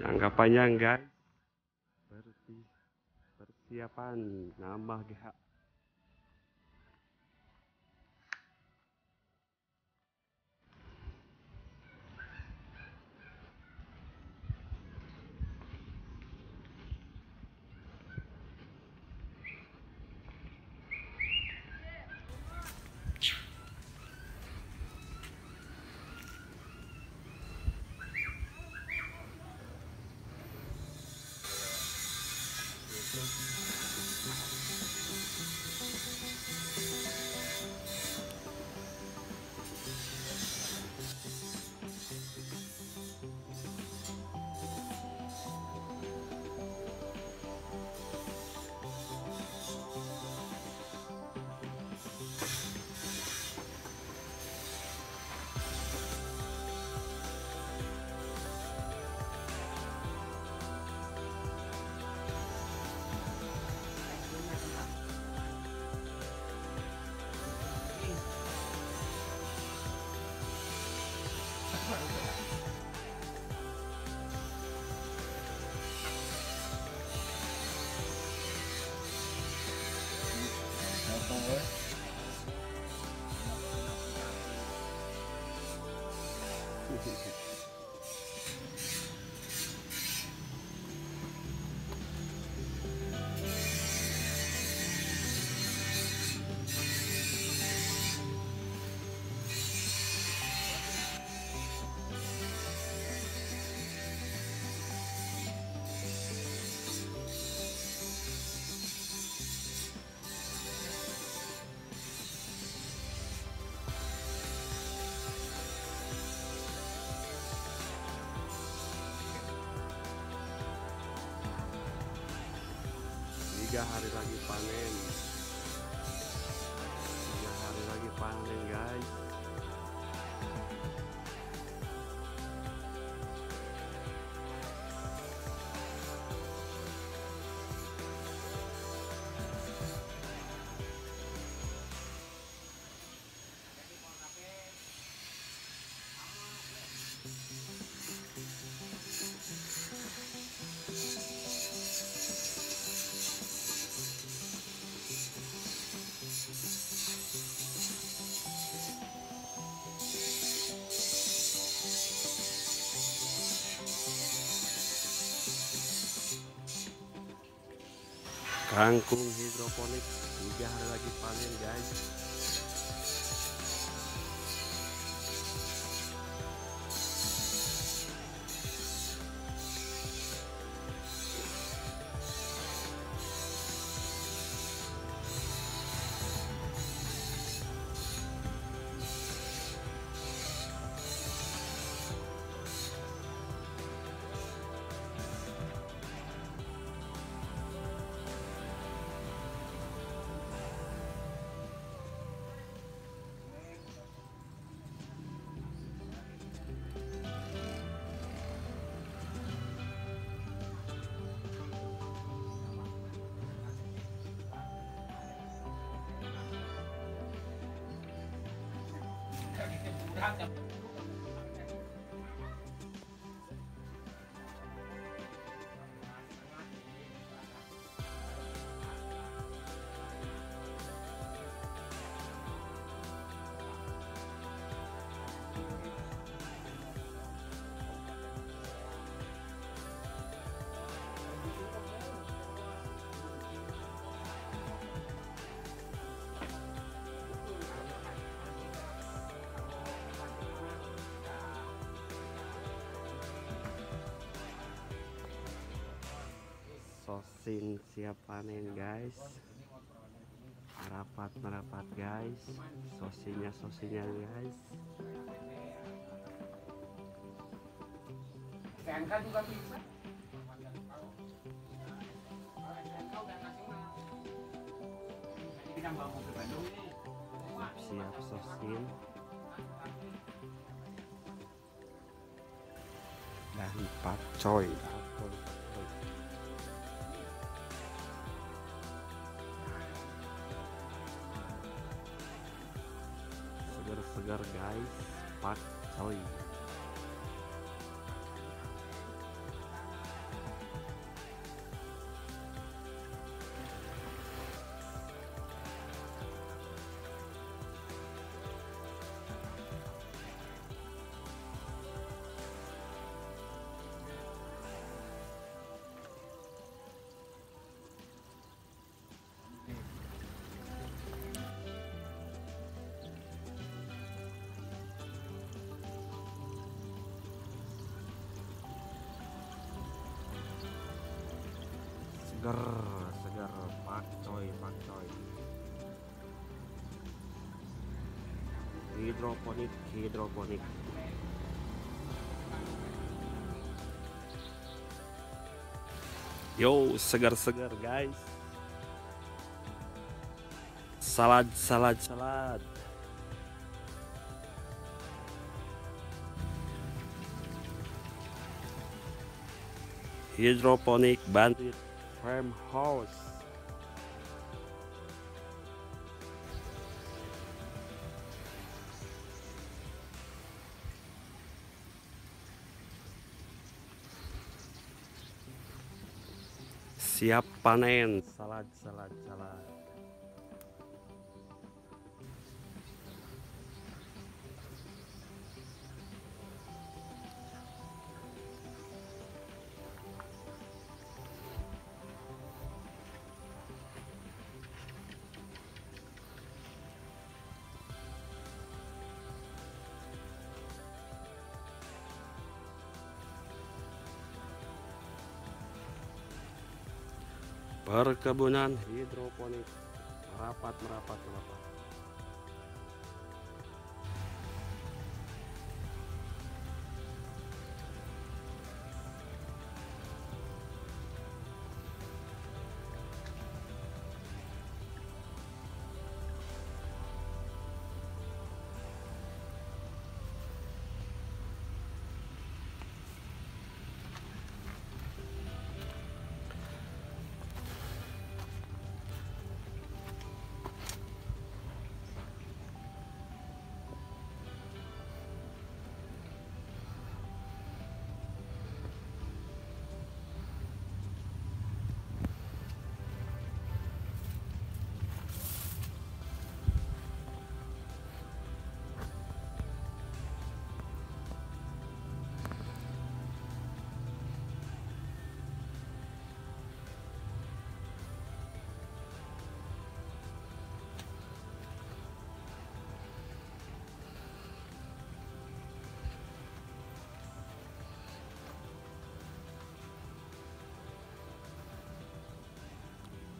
jangka panjang guys. Persiapan. Nambah GH tiga hari lagi panen kangkung hidroponik tiga hari lagi panen guys have them. Sosin siap panen guys. Merapat merapat guys. Sosinya sosinya guys. Nih. siap sosin. Dan pacoy guys. Pacoy seger seger. Pakcoy pakcoy hidroponik hidroponik. Yo segar-segar guys. Salad salad salad. Hydroponic bandit farmhouse siap panen. Salad salad salad perkebunan hidroponik merapat merapat merapat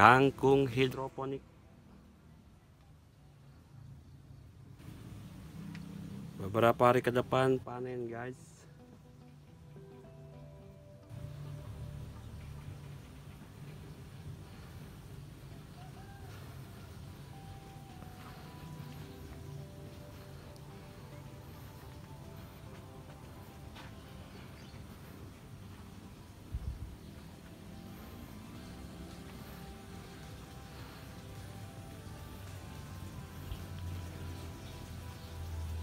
kangkung hidroponik. Beberapa hari ke depan panen guys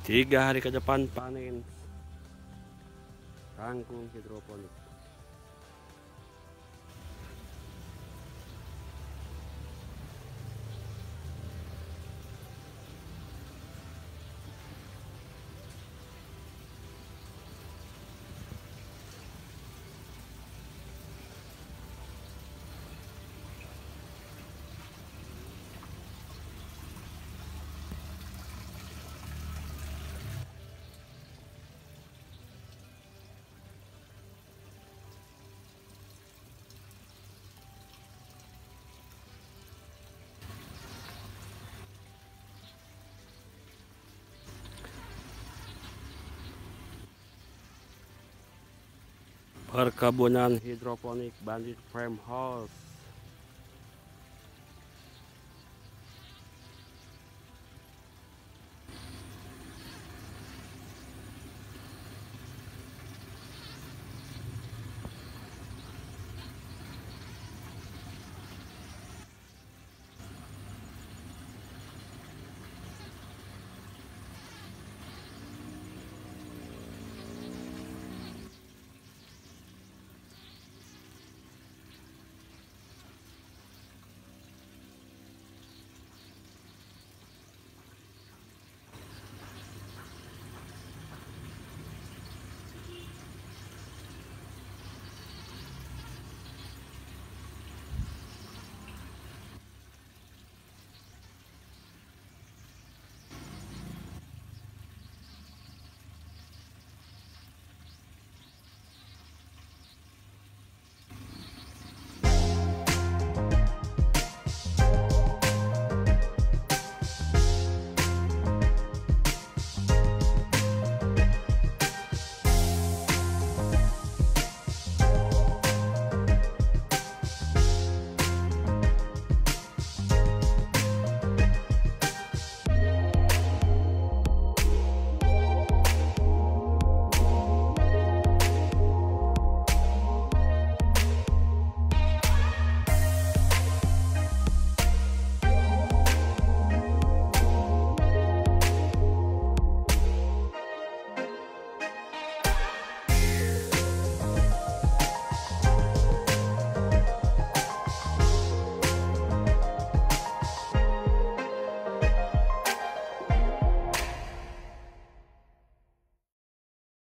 tiga hari ke depan panen. Kangkung hidroponik perkebunan hidroponik bandit farmhouse